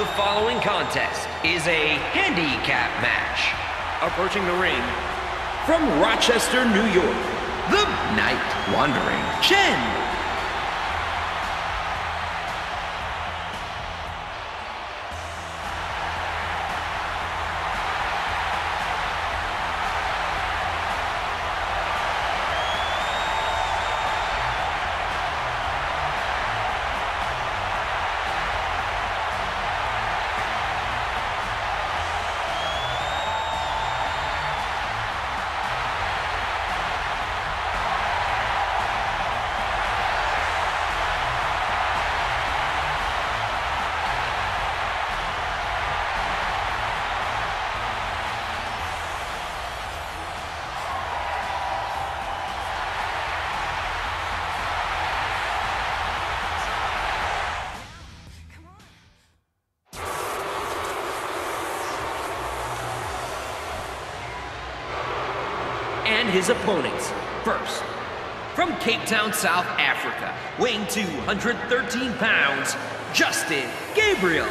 The following contest is a handicap match. Approaching the ring from Rochester, New York, the Night Wandering Chen. His opponents. First, from Cape Town, South Africa, weighing 213 pounds, Justin Gabriel.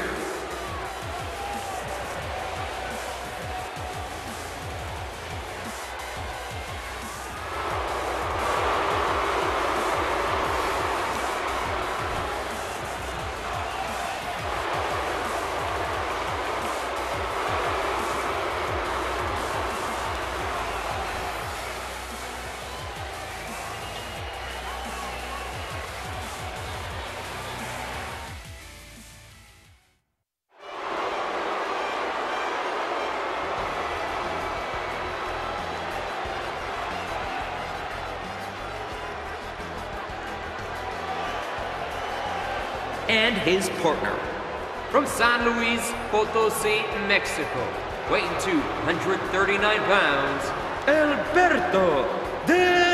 And his partner. From San Luis Potosi, Mexico, weighing 239 pounds, Alberto Del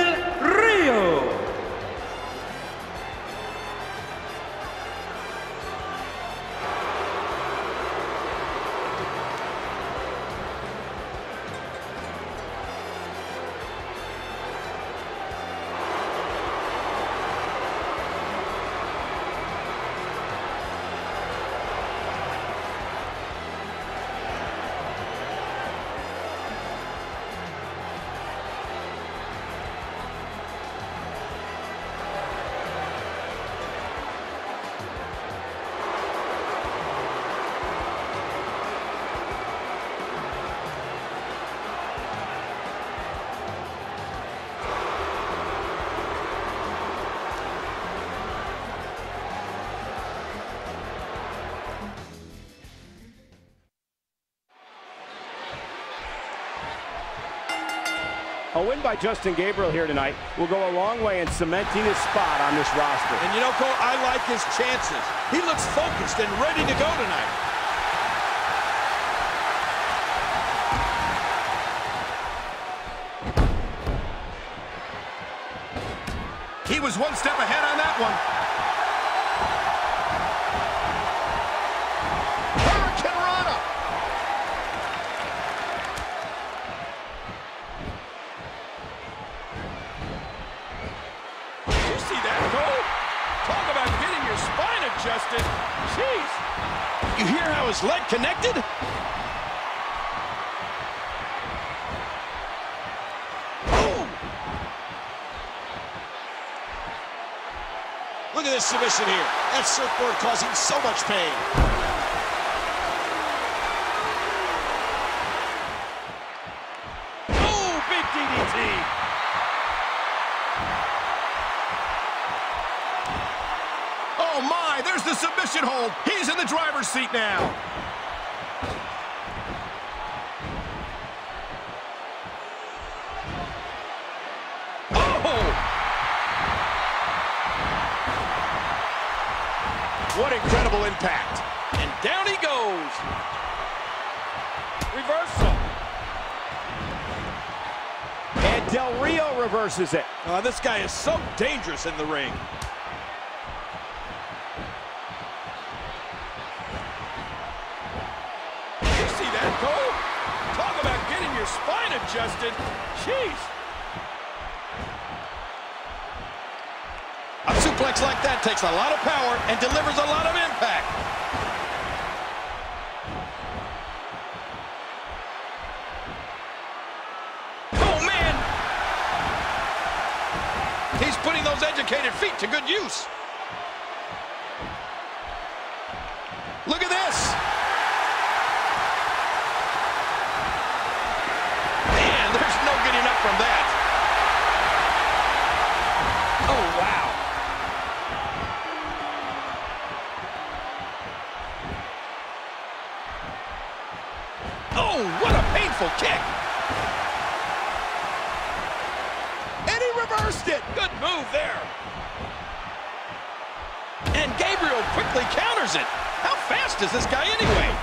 A win by Justin Gabriel here tonight will go a long way in cementing his spot on this roster. And you know, Cole, I like his chances. He looks focused and ready to go tonight. He was one step ahead on that one. Spine. Jeez. You hear how his leg connected? Boom. Look at this submission here. That surfboard causing so much pain. There's the submission hold. He's in the driver's seat now. Oh! What incredible impact. And down he goes. Reversal. And Del Rio reverses it. Uh, this guy is so dangerous in the ring. spine adjusted. Jeez. A suplex like that takes a lot of power and delivers a lot of impact. Oh, man! He's putting those educated feet to good use. Look at this. Painful kick. And he reversed it. Good move there. And Gabriel quickly counters it. How fast is this guy anyway?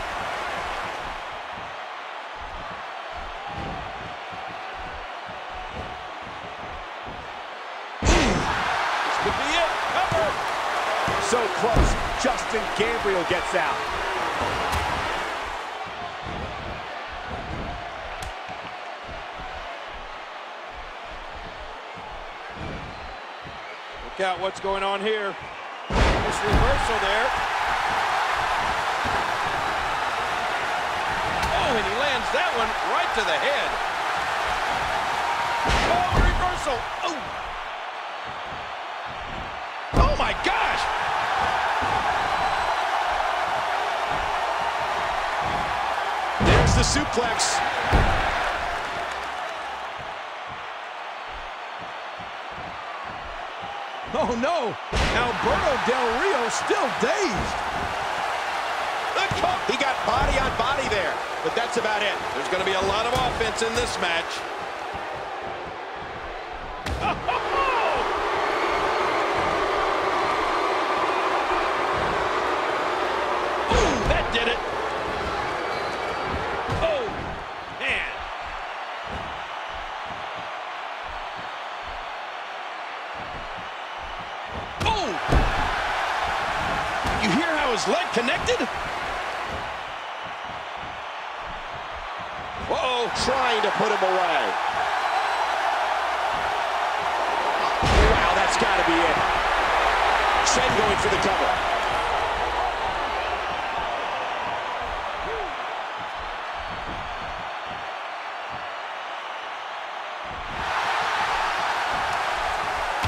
Could be it. Cover. So close. Justin Gabriel gets out. Look out what's going on here. Nice reversal there. Oh, and he lands that one right to the head. Oh, reversal. Oh. Oh, my gosh. There's the suplex. Oh, no. Alberto Del Rio still dazed. He got body on body there, but that's about it. There's going to be a lot of offense in this match. Ooh, that did it. Oh, man. You hear how his leg connected? Uh-oh, trying to put him away. Wow, that's got to be it. Chen going for the cover.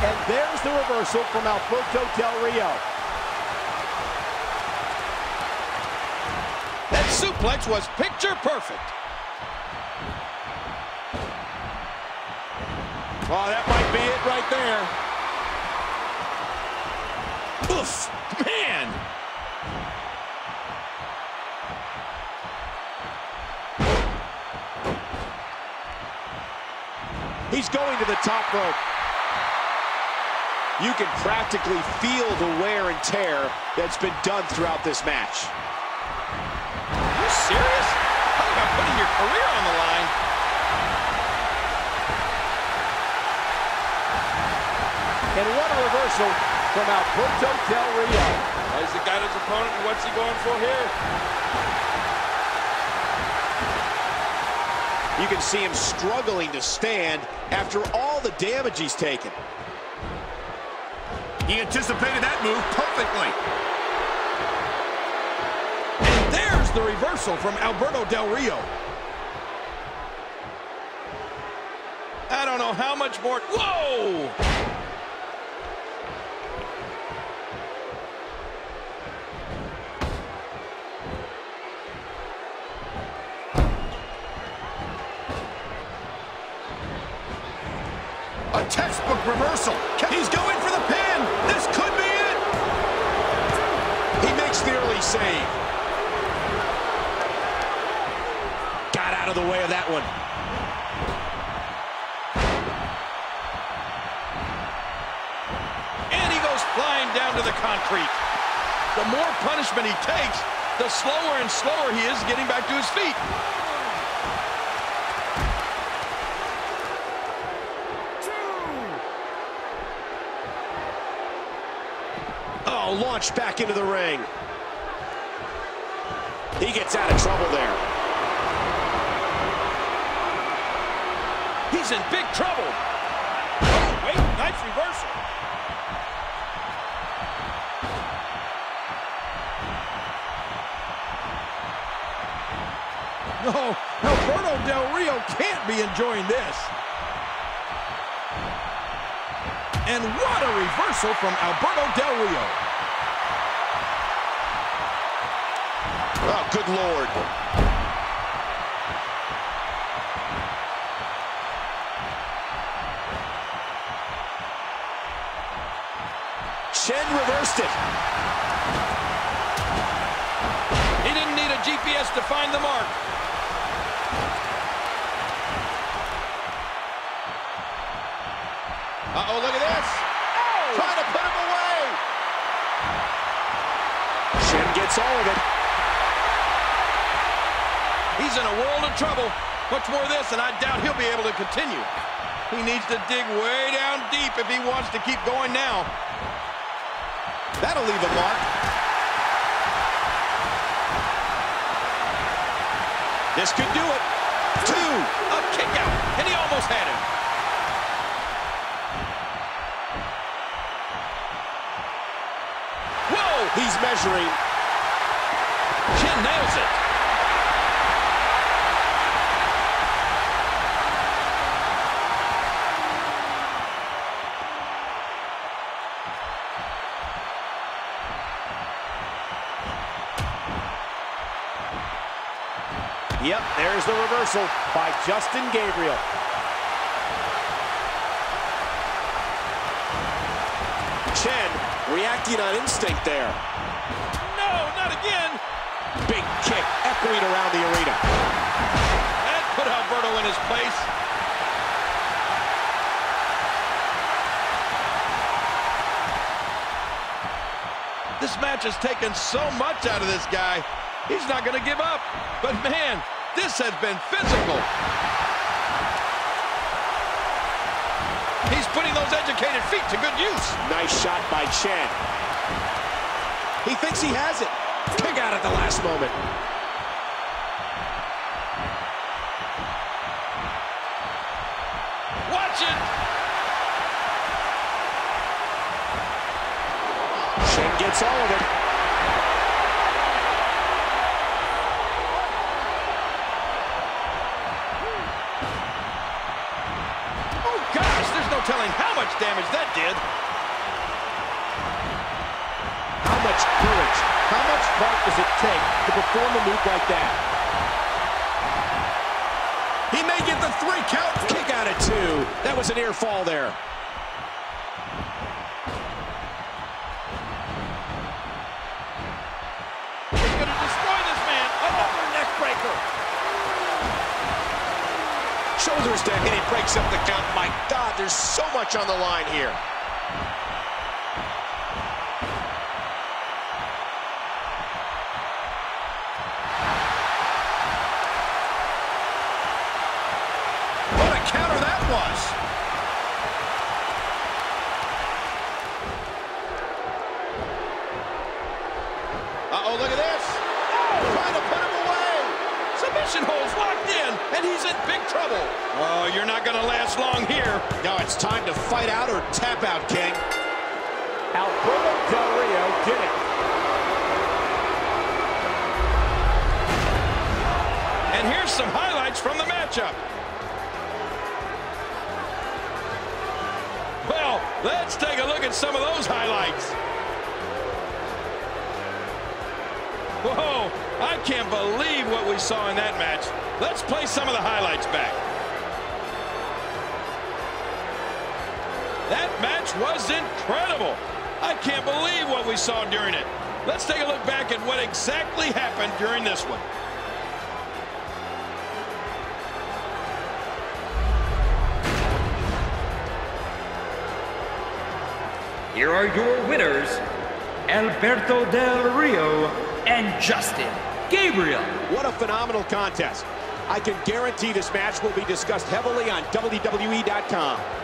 And there's the reversal from Alberto Del Rio. That suplex was picture perfect. Oh, that might be it right there. Oof, man. He's going to the top rope. You can practically feel the wear and tear that's been done throughout this match. Are you serious? Talk about putting your career on the line. And what a reversal from Alberto Del Rio. He's the got his opponent, and what's he going for here? You can see him struggling to stand after all the damage he's taken. He anticipated that move perfectly. And there's the reversal from Alberto Del Rio. I don't know how much more. Whoa! A textbook reversal. He's going for the. This could be it. He makes the early save. Got out of the way of that one. And he goes flying down to the concrete. The more punishment he takes, the slower and slower he is getting back to his feet. Oh, launched back into the ring. He gets out of trouble there. He's in big trouble. Oh, wait, nice reversal. No, Alberto Del Rio can't be enjoying this. And what a reversal from Alberto Del Rio. Oh, good Lord. Chen reversed it. He didn't need a GPS to find the mark. Uh-oh, look at this. Oh! Trying to put him away. Chen gets all of it. He's in a world of trouble. Much more of this, and I doubt he'll be able to continue. He needs to dig way down deep if he wants to keep going now. That'll leave a mark. This could do it. Two. A kick out, and he almost had him. Whoa! He's measuring. There's the reversal by Justin Gabriel. Chen reacting on instinct there. No, not again. Big kick echoing around the arena. That put Alberto in his place. This match has taken so much out of this guy. He's not going to give up. But man, this has been physical. He's putting those educated feet to good use. Nice shot by Chen. He thinks he has it. Kick out at the last moment. Watch it. Chen gets all of it. Telling how much damage that did. How much courage, how much heart does it take to perform a move like that? He may get the three count. Kick out of two. That was an near fall there. Shoulders down, and he breaks up the count. My God, there's so much on the line here. Submission holds locked in, and he's in big trouble. Oh, you're not going to last long here. Now it's time to fight out or tap out, King. Alberto Del Rio did it. And here's some highlights from the matchup. Well, let's take a look at some of those highlights. Whoa, I can't believe what we saw in that match. Let's play some of the highlights back. That match was incredible. I can't believe what we saw during it. Let's take a look back at what exactly happened during this one. Here are your winners, Alberto Del Rio and Justin Gabriel. What a phenomenal contest. I can guarantee this match will be discussed heavily on WWE.com.